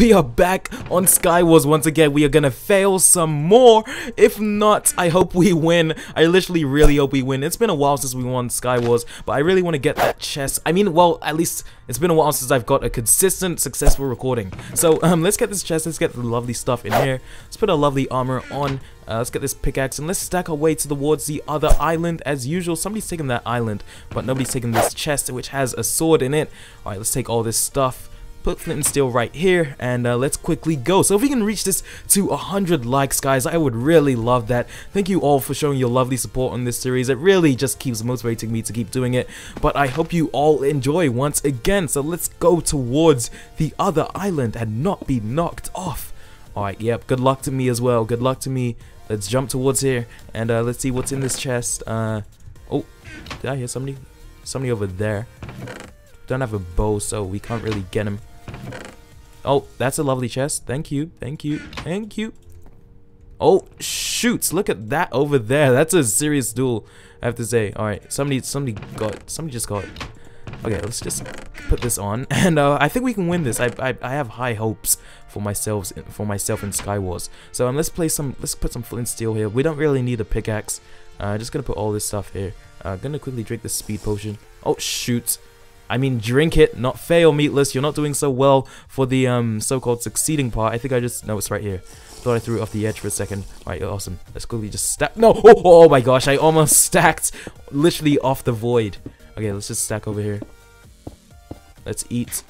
we are back on Skywars once again. We are gonna fail some more. If not, I hope we win. I literally really hope we win. It's been a while since we won Skywars, but I really want to get that chest. I mean, well, at least it's been a while since I've got a consistent, successful recording. So, um, let's get this chest. Let's get the lovely stuff in here. Let's put our lovely armor on. Uh, let's get this pickaxe and let's stack our way towards the other island as usual. Somebody's taking that island, but nobody's taking this chest which has a sword in it. Alright, let's take all this stuff put flint and steel right here and uh, let's quickly go. So if we can reach this to 100 likes guys I would really love that. Thank you all for showing your lovely support on this series. It really just keeps motivating me to keep doing it but I hope you all enjoy once again. So let's go towards the other island and not be knocked off. Alright yep good luck to me as well. Good luck to me. Let's jump towards here and uh, let's see what's in this chest uh, oh did I hear somebody somebody over there? Don't have a bow so we can't really get him Oh, that's a lovely chest. Thank you. Thank you. Thank you. Oh, shoots. Look at that over there. That's a serious duel, I have to say. Alright, somebody somebody got somebody just got Okay, let's just put this on, and uh, I think we can win this. I, I, I have high hopes for myself for myself in Skywars. So um, let's play some. Let's put some flint steel here. We don't really need a pickaxe. Uh, just gonna put all this stuff here. Uh, gonna quickly drink the speed potion. Oh shoot! I mean, drink it, not fail, Meatless. You're not doing so well for the um, so-called succeeding part. I think I just... No, it's right here. Thought I threw it off the edge for a second. Alright, awesome. Let's quickly just stack... No! Oh, oh my gosh, I almost stacked literally off the void. Okay, let's just stack over here. Let's eat.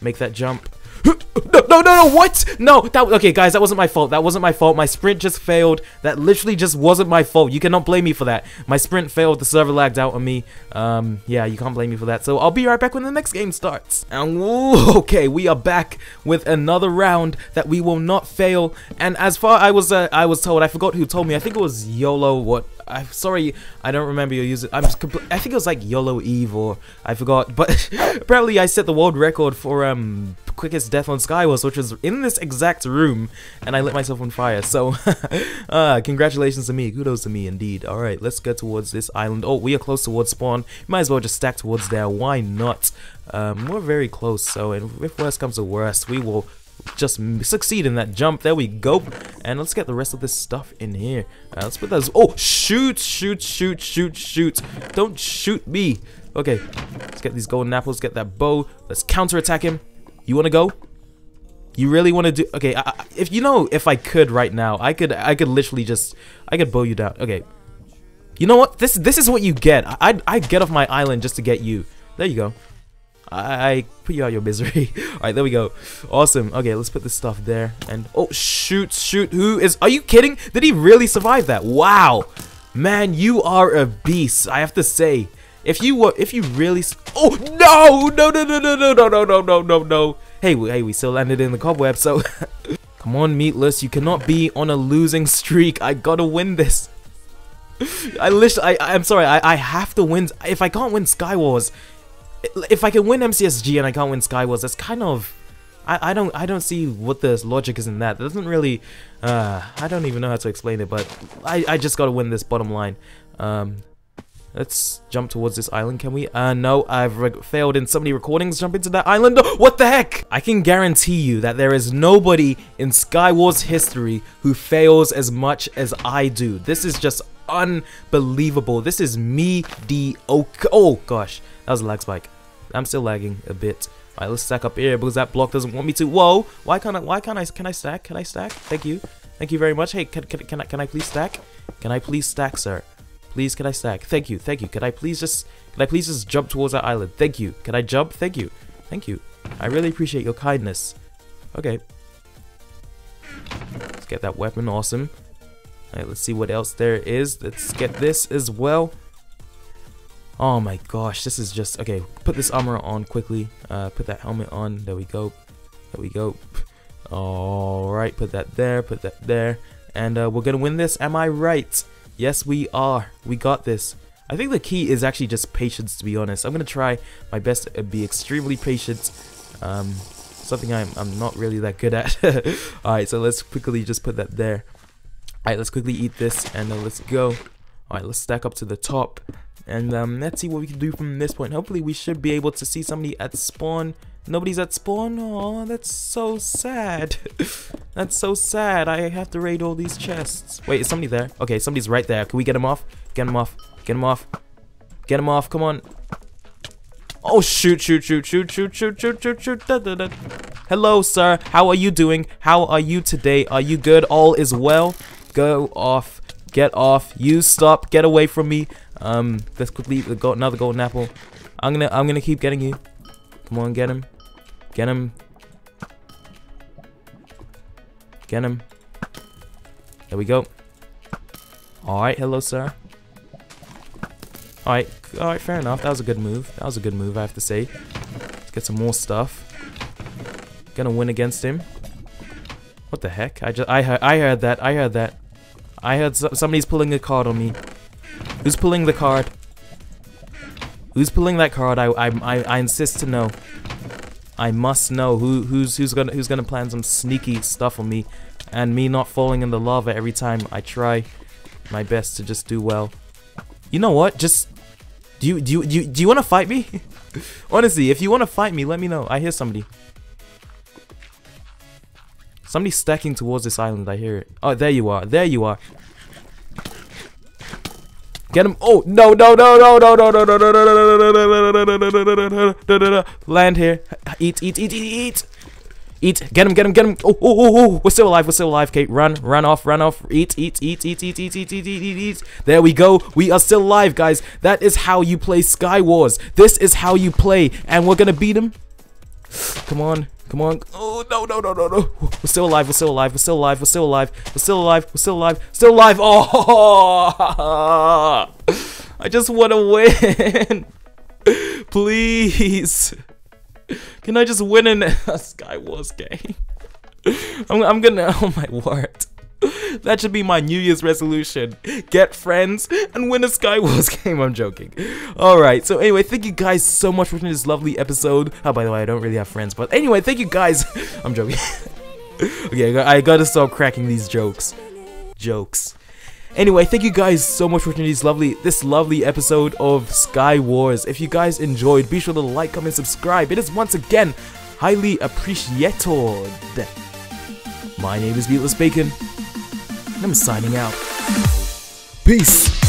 Make that jump. No, no, no, what? No, that, okay, guys, that wasn't my fault. That wasn't my fault. My sprint just failed. That literally just wasn't my fault. You cannot blame me for that. My sprint failed. The server lagged out on me. Um, yeah, you can't blame me for that. So I'll be right back when the next game starts. And okay, we are back with another round that we will not fail. And as far I was, uh, I was told, I forgot who told me. I think it was YOLO. What I'm sorry, I don't remember your user. I'm I think it was like YOLO Eve or I forgot. But apparently, I set the world record for um quickest death on Skywars, which was in this exact room, and I lit myself on fire. So, uh, congratulations to me. Kudos to me, indeed. All right, let's get towards this island. Oh, we are close towards spawn. Might as well just stack towards there. Why not? Um, we're very close. So, and if worst comes to worst, we will just succeed in that jump. There we go. And let's get the rest of this stuff in here. Uh, let's put those. Oh, shoot, shoot, shoot, shoot, shoot. Don't shoot me. Okay, let's get these golden apples. Get that bow. Let's counterattack him. You want to go? You really want to do? Okay, I, if you know, if I could right now, I could, I could literally just, I could bow you down. Okay, you know what? This, this is what you get. I, I get off my island just to get you. There you go. I, I put you out your misery. Alright, there we go. Awesome. Okay, let's put this stuff there. And, oh, shoot, shoot. Who is, are you kidding? Did he really survive that? Wow. Man, you are a beast, I have to say. If you were, if you really, oh, no, no, no, no, no, no, no, no, no, no, no, no. Hey, hey, we still landed in the cobweb, so. Come on, Meatless, you cannot be on a losing streak. I gotta win this. I literally, I, I'm sorry, I, I have to win. If I can't win Skywars, if I can win MCSG and I can't win Skywars, that's kind of I, I don't I don't see what the logic is in that. It doesn't really uh I don't even know how to explain it, but I, I just gotta win this bottom line. Um Let's jump towards this island, can we? Uh, no, I've failed in so many recordings. Jump into that island. Oh, what the heck? I can guarantee you that there is nobody in Skywars history who fails as much as I do. This is just unbelievable. This is me, the oh gosh, that was a lag spike. I'm still lagging a bit. Alright, let's stack up here because that block doesn't want me to. Whoa! Why can't I? Why can't I? Can I stack? Can I stack? Thank you. Thank you very much. Hey, can, can, can I can I please stack? Can I please stack, sir? Please, can I stack? Thank you. Thank you. Can I please just can I please just jump towards that island? Thank you. Can I jump? Thank you. Thank you. I really appreciate your kindness. Okay. Let's get that weapon. Awesome. Alright, let's see what else there is. Let's get this as well. Oh my gosh, this is just okay. Put this armor on quickly. Uh, put that helmet on. There we go. There we go. All right, put that there. Put that there. And uh, we're gonna win this. Am I right? Yes, we are. We got this. I think the key is actually just patience. To be honest, I'm gonna try my best to be extremely patient. Um, something I'm I'm not really that good at. All right, so let's quickly just put that there. All right, let's quickly eat this and uh, let's go. All right, let's stack up to the top. And um, let's see what we can do from this point. Hopefully we should be able to see somebody at spawn. Nobody's at spawn? Oh, that's so sad. that's so sad. I have to raid all these chests. Wait, is somebody there? Okay, somebody's right there. Can we get him off? Get him off. Get him off. Get him off. Come on. Oh, shoot, shoot, shoot, shoot, shoot, shoot, shoot, shoot, shoot. Da, da, da. Hello, sir. How are you doing? How are you today? Are you good? All is well? Go off. Get off. You stop. Get away from me. Um, let's quickly go another golden apple. I'm gonna I'm gonna keep getting you. Come on, get him. Get him. Get him. There we go. Alright, hello sir. Alright, alright, fair enough. That was a good move. That was a good move, I have to say. Let's get some more stuff. Gonna win against him. What the heck? I just I heard I heard that. I heard that. I heard so somebody's pulling a card on me. Who's pulling the card? Who's pulling that card? I I I, I insist to know. I must know who who's who's gonna who's gonna plan some sneaky stuff on me, and me not falling in the lava every time I try my best to just do well. You know what? Just do you do you do you, do you want to fight me? Honestly, if you want to fight me, let me know. I hear somebody. Somebody's stacking towards this island. I hear it. Oh, there you are. There you are. Get him. Oh, no, no, no, no, no, no, no, no, no, no, no, Land here. Eat, eat, eat, eat, eat. Eat. Get him, get him, get him. Oh, oh, oh, oh. We're still alive. We're still alive, Kate. Run, run off, run off. Eat, eat, eat, eat, eat, eat, eat, eat, eat, eat, eat. There we go. We are still alive, guys. That is how you play Sky Wars. This is how you play. And we're going to beat him. Come on. Come on. Oh, no, no, no, no, no. We're still alive. We're still alive. We're still alive. We're still alive. We're still alive. We're still alive. Still alive. Oh, I just want to win. Please. Can I just win in a Sky Wars game? I'm, I'm gonna, oh my word. That should be my New Year's resolution. Get friends and win a Skywars game. I'm joking. Alright, so anyway, thank you guys so much for watching this lovely episode. Oh, by the way, I don't really have friends, but anyway, thank you guys. I'm joking. okay, I gotta stop cracking these jokes. Jokes. Anyway, thank you guys so much for watching this lovely, this lovely episode of Sky Wars. If you guys enjoyed, be sure to like, comment, subscribe. It is once again highly appreciated. My name is Meatless Bacon. I'm signing out. Peace.